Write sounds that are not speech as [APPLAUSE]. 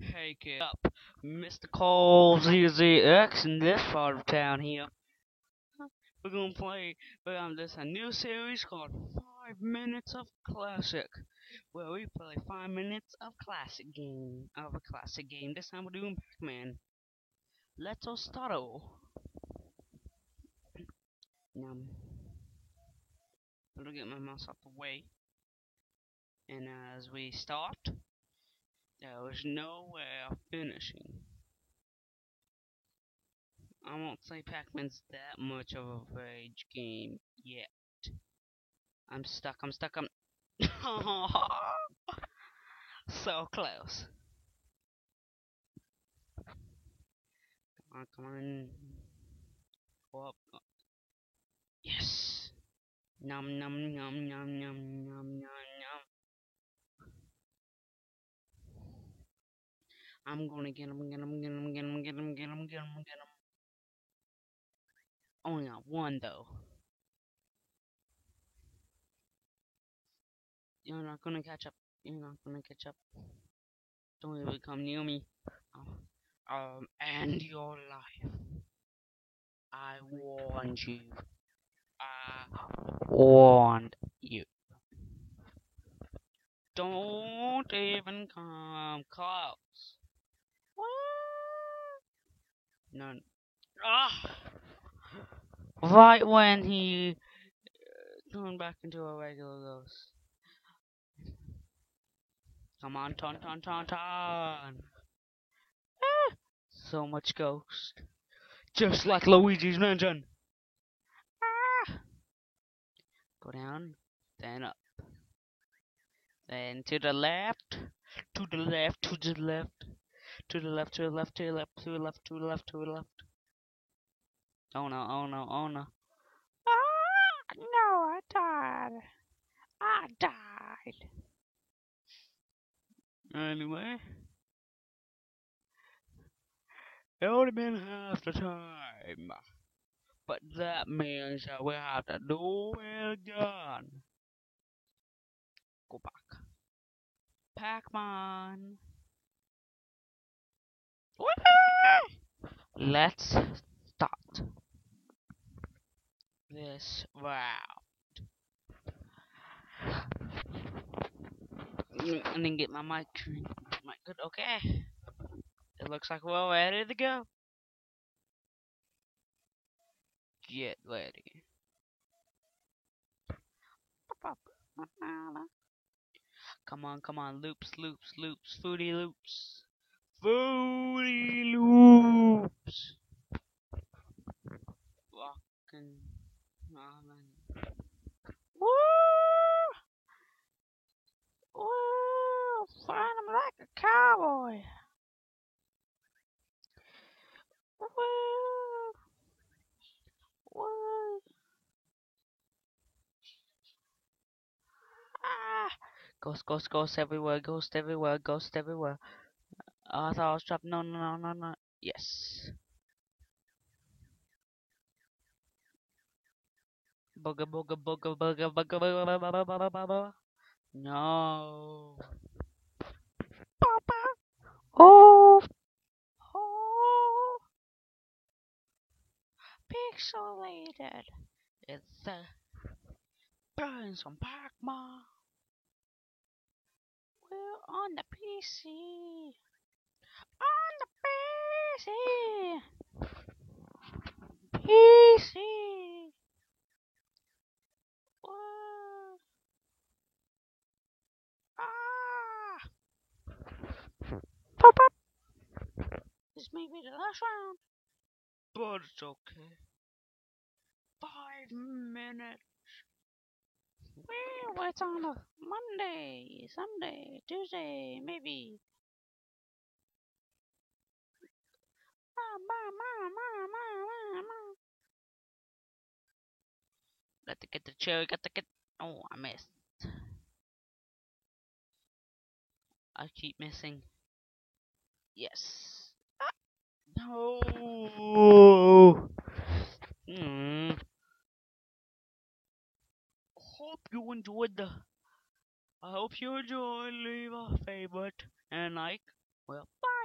take it up. Mr. Cole ZZX in this part of town here. We're gonna play um, this a new series called Five Minutes of Classic, where we play five minutes of classic game of a classic game. This time we're doing Pac-Man. Let's start. Now, I'll get my mouse out the way. And as we start, there was no way of finishing. I won't say Pac-Man's that much of a rage game yet. I'm stuck, I'm stuck, I'm... [LAUGHS] so close. Come on, come on. Go up. Yes! Num num num num num num num. I'm gonna get him, get him, get him, get him, get him, get him, get him, get him. Only got one though. You're not gonna catch up. You're not gonna catch up. Don't even come near me. Oh, um, end your life. I warned you. I warned you. Don't even come close. None. Ah! Right when he uh, turned back into a regular ghost. Come on, ton, ton, ton, ton. Ah! So much ghost. Just like Luigi's Mansion. Ah! Go down, then up. Then to the left, to the left, to the left to the left, to the left, to the left, to the left, to the left, to the left. Oh no, oh no, oh no. Ah, no, I died. I died. Anyway. It only been half the time. But that means that we have to do it again. Go back. Pac-Man. Let's start this round. And then get my mic, mic good. Okay, it looks like we're ready to go. Get ready. Come on, come on, loops, loops, loops, foodie loops. Fruity Loops. Walking on. Woo! Woo! Find him like a cowboy. Woo! Woo! Ah! Ghost, ghost, ghost everywhere, ghost everywhere, ghost everywhere. Oh, I thought I was trapped. No, no, no, no, no. Yes. Booga, booga, booga, booga, booga, booga, booga, booga, booga. No. Papa. Oh. Oh. Pixelated. It's uh, the Burns from Pac-Man. We're on the PC on the PC. PC. Ah. Pop up. This may be the last round, but it's okay. Five minutes. Well, it's on a Monday, Sunday, Tuesday, maybe. Got to get the cherry, got to get. Oh, I missed. I keep missing. Yes. Ah. No. Mm. Hope you enjoyed the. I hope you enjoyed. Leave a favorite and like. Well, bye.